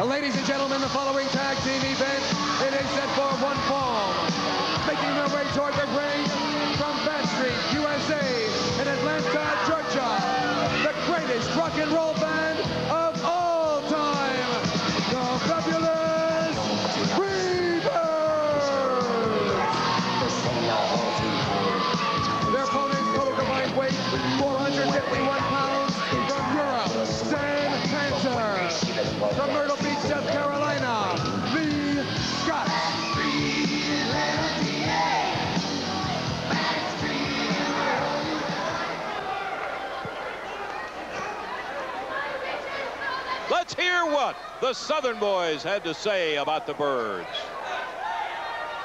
Ladies and gentlemen, the following tag team event, it is set for one fall. Making their way toward the ring from Badstreet, USA, in Atlanta, Georgia, the greatest rock and roll band Let's hear what the Southern boys had to say about the birds.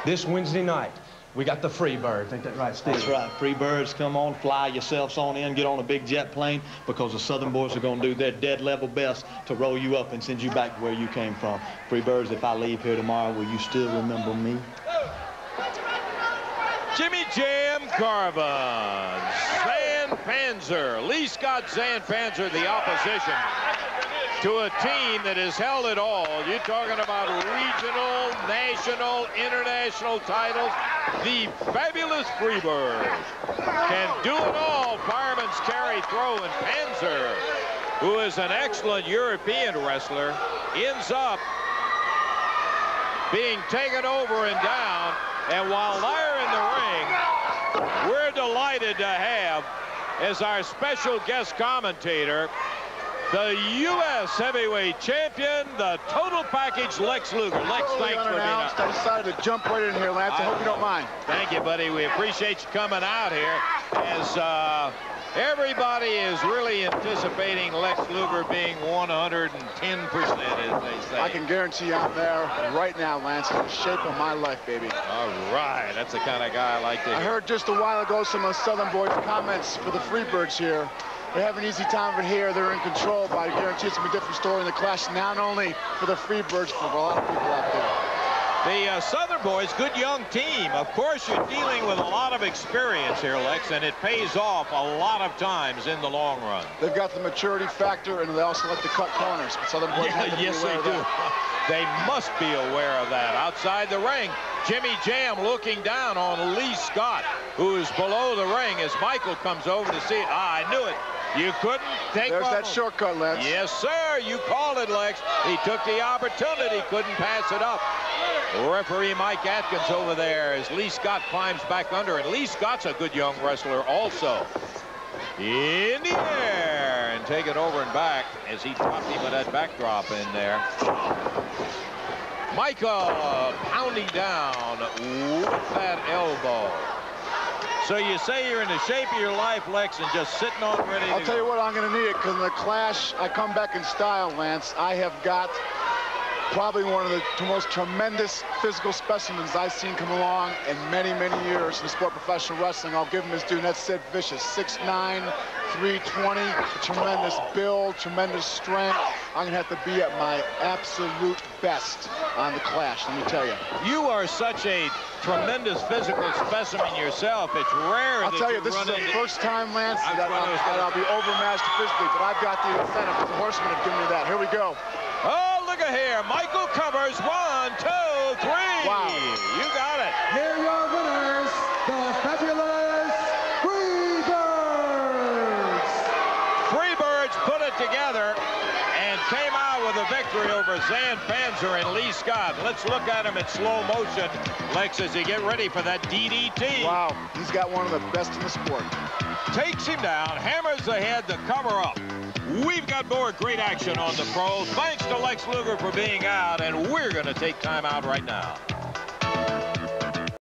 This Wednesday night, we got the Freebirds. Ain't that right, Steve? That's right. Freebirds, come on, fly yourselves on in, get on a big jet plane because the Southern boys are going to do their dead level best to roll you up and send you back where you came from. Freebirds, if I leave here tomorrow, will you still remember me? Jimmy Jam Garvin, Zan Panzer, Lee Scott Zan Panzer, the opposition to a team that has held it all. You're talking about regional, national, international titles. The fabulous Freebirds can do it all. Fireman's carry, throw, and Panzer, who is an excellent European wrestler, ends up being taken over and down. And while they're in the ring, we're delighted to have as our special guest commentator the U.S. heavyweight champion, the total package, Lex Luger. Lex, Totally thanks for being out. I decided to jump right in here, Lance. I hope you don't mind. Thank you, buddy. We appreciate you coming out here as uh, everybody is really anticipating Lex Luger being 110%, as they say. I can guarantee you I'm there right now, Lance. In the shape of my life, baby. All right. That's the kind of guy I like to I hear. heard just a while ago some of the Southern boys' comments for the Freebirds here. They have an easy time it here. They're in control, but I guarantee it's going to be a different story in the clash, not only for the Freebirds, but for a lot of people out there. The uh, Southern boys, good young team. Of course, you're dealing with a lot of experience here, Lex, and it pays off a lot of times in the long run. They've got the maturity factor, and they also like to cut corners. But Southern boys have to be yes, they do. that. They must be aware of that. Outside the ring, Jimmy Jam looking down on Lee Scott, who's below the ring as Michael comes over to see. Ah, I knew it. You couldn't take There's that shortcut, Lex. Yes, sir. You called it, Lex. He took the opportunity, couldn't pass it up. Referee Mike Atkins over there as Lee Scott climbs back under, and Lee Scott's a good young wrestler also. In the air, and take it over and back as he dropped him with that backdrop in there. Michael pounding down with that elbow. So you say you're in the shape of your life, Lex, and just sitting on ready I'll tell you what, I'm going to need it because in the clash, I come back in style, Lance. I have got probably one of the most tremendous physical specimens I've seen come along in many, many years in the sport of professional wrestling. I'll give him his due, and that's Sid Vicious. 6'9", 320, tremendous build, tremendous strength. I'm going to have to be at my absolute best on the clash, let me tell you. You are such a tremendous physical specimen yourself. It's rare I'll that tell you, this is the first time, Lance, that what I I'll, that I'll be overmatched physically, but I've got the incentive. The horsemen have given me that. Here we go. Oh, look here. Michael covers. One, two, three. Wow. You got it. Here are your winners, the Fabulous Freebirds! Freebirds put it together and came out with a victory over Zan Panzer and Lee Scott. Let's look at him in slow motion, Lex, as he get ready for that DDT. Wow, he's got one of the best in the sport. Takes him down, hammers the head to cover up. We've got more great action on the pros. Thanks to Lex Luger for being out, and we're going to take time out right now.